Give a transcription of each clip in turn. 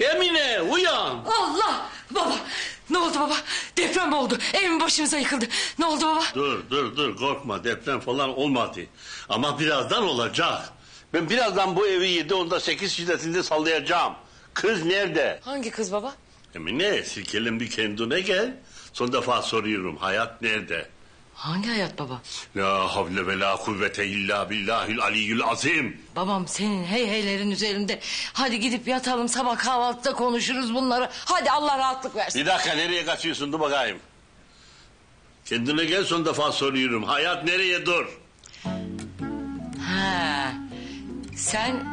Emine uyan. Allah! Baba! Ne oldu baba? Deprem oldu? Evin başımıza yıkıldı. Ne oldu baba? Dur dur dur korkma deprem falan olmadı. Ama birazdan olacak. Ben birazdan bu evi yedi onda sekiz şiddetinde sallayacağım. Kız nerede? Hangi kız baba? Emine silkelen bir kendine gel. Son defa soruyorum hayat nerede? Hangi hayat baba? La havle ve la kuvvete illa billahil aliyyül azim. Babam senin hey heylerin üzerinde. Hadi gidip yatalım sabah kahvaltıda konuşuruz bunları. Hadi Allah rahatlık versin. Bir dakika nereye kaçıyorsun dur bakayım. Kendine gel son defa soruyorum. Hayat nereye dur? Ha. Sen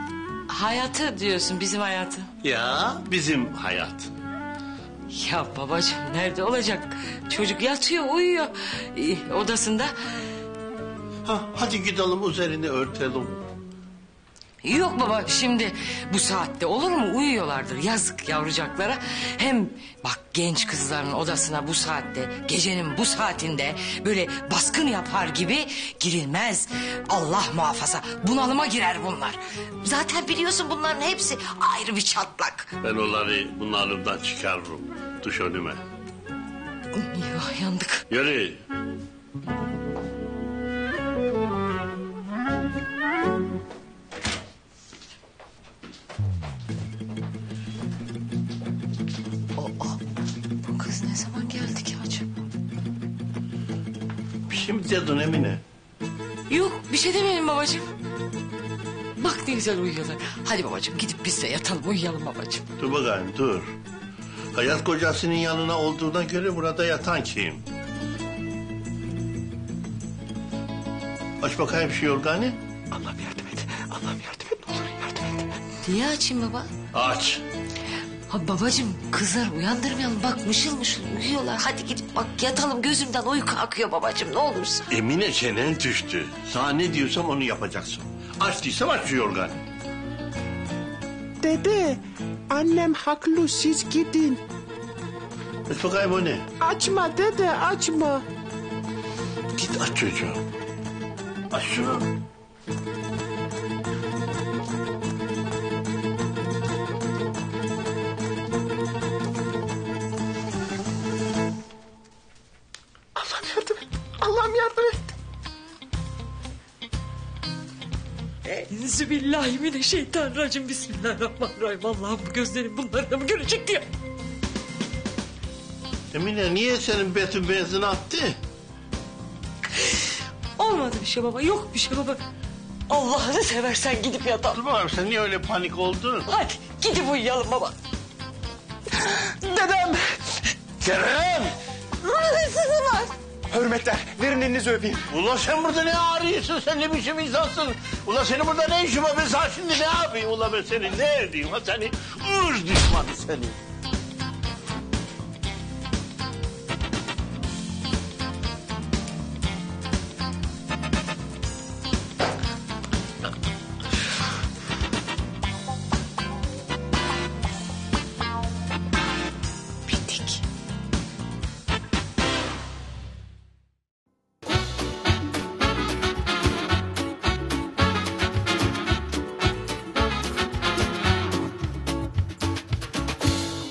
hayatı diyorsun bizim hayatı. Ya bizim hayat. Ya babacığım nerede olacak? Çocuk yatıyor uyuyor odasında. Ha, hadi gidelim üzerine örtelim. Yok baba şimdi bu saatte olur mu uyuyorlardır yazık yavrucaklara. Hem bak genç kızların odasına bu saatte gecenin bu saatinde böyle baskın yapar gibi girilmez. Allah muhafaza bunalıma girer bunlar. Zaten biliyorsun bunların hepsi ayrı bir çatlak. Ben onları bunlardan çıkarırım. Düş önüme. Eyvah yandık. Yürü. Şey mi dedin Emine? Yok bir şey demeyelim babacığım. Bak ne güzel uyuyorlar. Hadi babacığım gidip biz de yatalım uyuyalım babacığım. Dur bakayım dur. Hayat kocasının yanına olduğuna göre burada yatan kim? Aç bakayım şu yorganı. Allah'ım yardım et. Allah'ım yardım et. Ne olur yardım et. Niye açayım baba? Aç. Ha babacığım kızlar uyandırmayalım. Bak mışıl mışıl uyuyorlar. Hadi gidip bak yatalım gözümden uyku akıyor babacığım ne olursun. Emine çenen düştü. Sana ne diyorsam onu yapacaksın. Aç değilsem aç şu yorganı. Dede, annem haklı siz gidin. Bakayım o ne? Açma dede, açma. Git aç çocuğu. Aç şunu. Enzübillahimineşşeytanirracim. Bismillahirrahmanirrahim. Allah'ım bu gözlerim bunları mı görecek diye. Emine niye senin betin benzin attı? Olmadı bir şey baba yok bir şey baba. Allah'ını seversen gidip yatalım. Dur bakayım sen niye öyle panik oldun? Hadi gidip uyuyalım baba. Dedem. Kerem! Hürmetler. Verin elinizi öpeyim. Ulan sen burada ne arıyorsun? Sen ne biçim insansın? Ulan senin burada ne işin var? Ben sana şimdi ne yapayım? Ulan ben seni ne edeyim? Ha seni ırz düşmanı seni.